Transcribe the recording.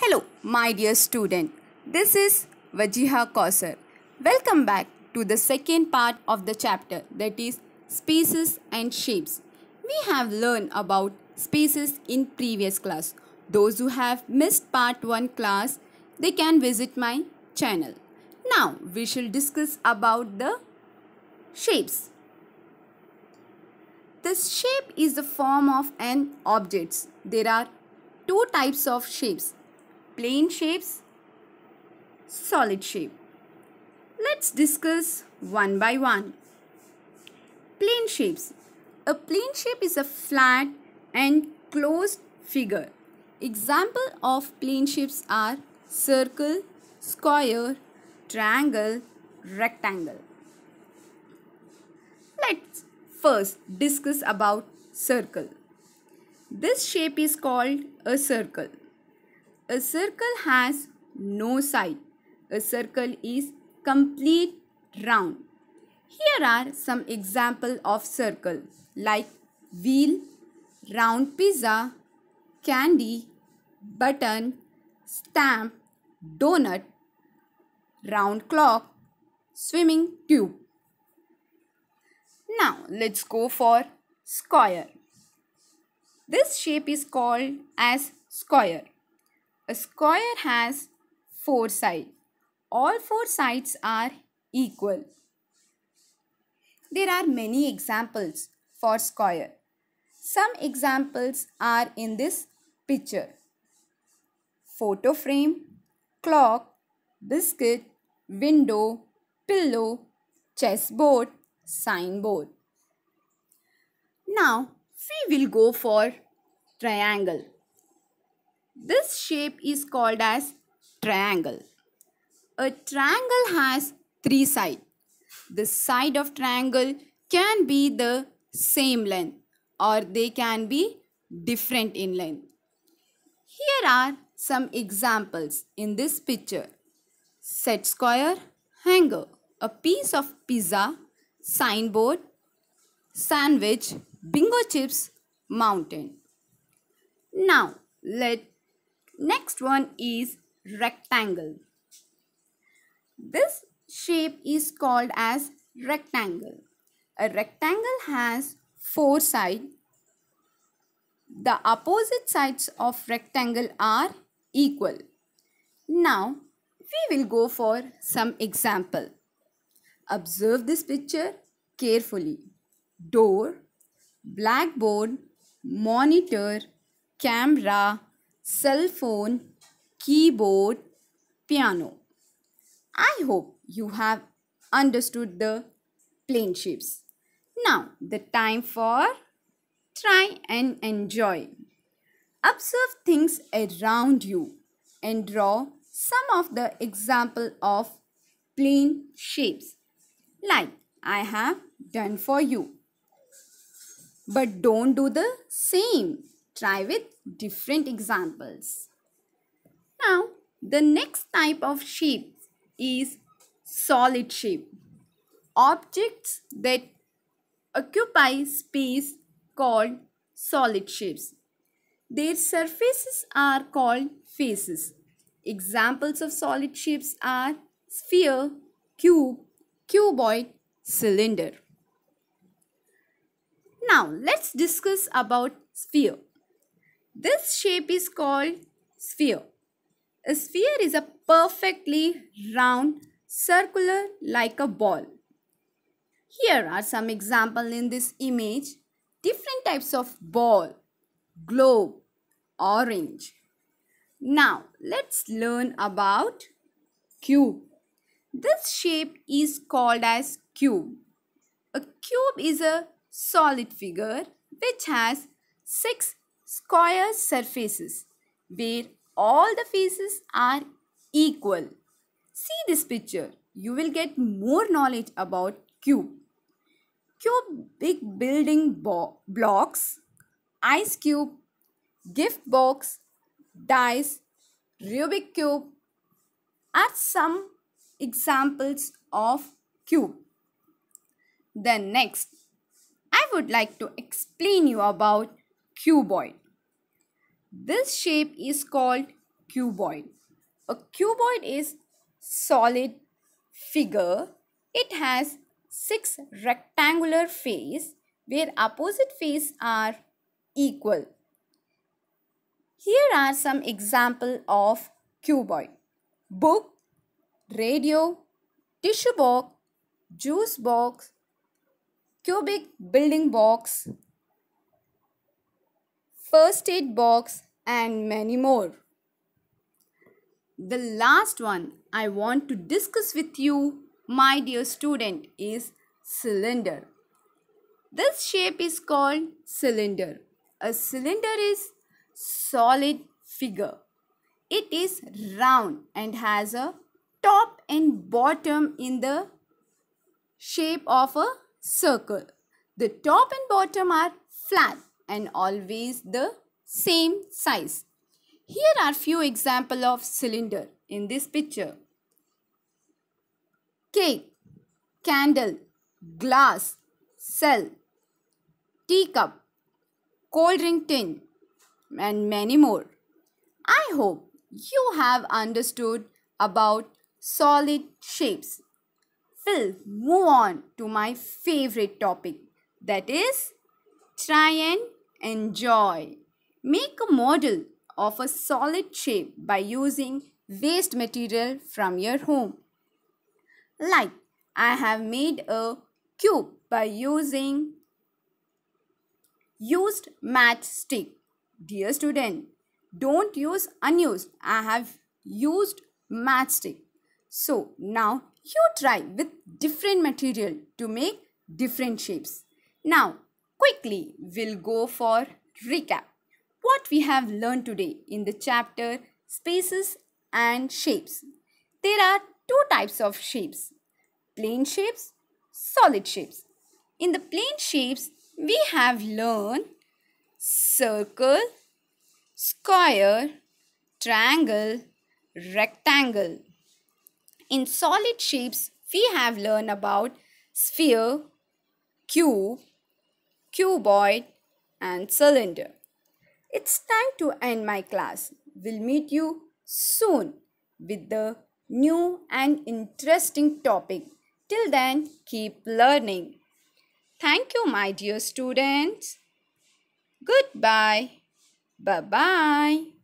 Hello, my dear student. This is Vajiha Kausar. Welcome back to the second part of the chapter that is spaces and shapes. We have learned about spaces in previous class. Those who have missed part 1 class, they can visit my channel. Now we shall discuss about the shapes. The shape is the form of an object. There are two types of shapes plane shapes, solid shape. Let's discuss one by one. Plane shapes. A plane shape is a flat and closed figure. Example of plane shapes are circle, square, triangle, rectangle. Let's first discuss about circle. This shape is called a circle. A circle has no side. A circle is complete round. Here are some example of circle like wheel, round pizza, candy, button, stamp, donut, round clock, swimming tube. Now let's go for square. This shape is called as square. A square has four sides. All four sides are equal. There are many examples for square. Some examples are in this picture. Photo frame, clock, biscuit, window, pillow, chessboard, signboard. Now we will go for triangle. This shape is called as triangle. A triangle has three sides. The side of triangle can be the same length or they can be different in length. Here are some examples in this picture. Set square, hanger, a piece of pizza, signboard, sandwich, bingo chips, mountain. Now let next one is rectangle. This shape is called as rectangle. A rectangle has four sides. The opposite sides of rectangle are equal. Now we will go for some example. Observe this picture carefully. Door, blackboard, monitor, camera, cell phone, keyboard, piano. I hope you have understood the plane shapes. Now the time for try and enjoy. Observe things around you and draw some of the example of plane shapes like I have done for you. But don't do the same. Try with different examples. Now, the next type of shape is solid shape. Objects that occupy space called solid shapes. Their surfaces are called faces. Examples of solid shapes are sphere, cube, cuboid, cylinder. Now let's discuss about sphere. This shape is called sphere. A sphere is a perfectly round circular like a ball. Here are some examples in this image. Different types of ball, globe, orange. Now let's learn about cube. This shape is called as cube. A cube is a solid figure which has six square surfaces where all the faces are equal. See this picture. You will get more knowledge about cube. Cube big building blocks, ice cube, gift box, dice, Rubik cube are some examples of cube. Then next, I would like to explain you about cuboid. This shape is called cuboid. A cuboid is solid figure. It has six rectangular face where opposite face are equal. Here are some example of cuboid. Book, radio, tissue box, juice box, cubic building box, first aid box and many more. The last one I want to discuss with you, my dear student, is cylinder. This shape is called cylinder. A cylinder is solid figure. It is round and has a top and bottom in the shape of a circle. The top and bottom are flat and always the same size. Here are few example of cylinder in this picture. Cake, candle, glass, cell, teacup, cold drink tin and many more. I hope you have understood about solid shapes. We'll move on to my favorite topic that is try and enjoy. Make a model of a solid shape by using waste material from your home. Like I have made a cube by using used matchstick. Dear student, don't use unused. I have used matchstick. So now you try with different material to make different shapes. Now quickly we'll go for recap. What we have learned today in the chapter spaces and shapes. There are two types of shapes. Plane shapes, solid shapes. In the plane shapes, we have learned circle, square, triangle, rectangle. In solid shapes, we have learned about sphere, cube, cuboid and cylinder. It's time to end my class. We'll meet you soon with the new and interesting topic. Till then, keep learning. Thank you, my dear students. Goodbye. Bye bye.